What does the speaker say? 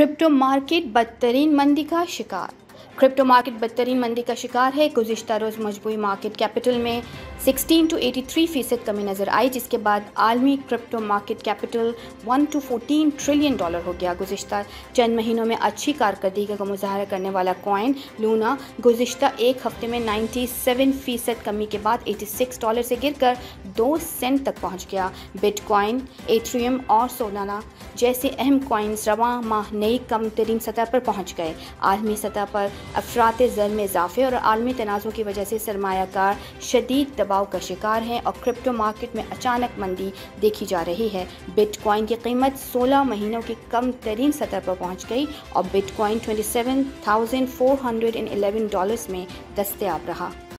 Crypto market बदतरीन मंदी का शिकार। क्रिप्टो मार्केट बदतरीन मंदी का शिकार है। गुजशत रोज़ मजबूरी मार्केट कैपिटल में 16 टू 83 फ़ीसद कमी नज़र आई, जिसके बाद आलमी crypto market capital 1 to 14 trillion dollar हो गया। गुजशत चंद महीनों में अच्छी कारकर्दगी का मुजाहरा करने वाला कॉइन लूना गुजशत एक हफ़्ते में 97 फ़ीसद कमी के बाद 86 डॉलर से गिरकर दो सेंट तक पहुँच गया। बिटकॉइन एथ्रियम और सोलाना जैसे अहम कॉइन्स रवा माह नई कम तरीन सतह पर पहुँच गए। आलमी सतह पर अफरात जर में इजाफे और आलमी तनाज़ों की वजह से सरमाकार शदीद दबाव का शिकार हैं और क्रिप्टो मार्केट में अचानक मंदी देखी जा रही है। बिटकॉइन की कीमत 16 महीनों की कम तरीन सतह पर पहुँच गई और बिटकॉइन 27,411 डॉलर्स में दस्तियाब रहा।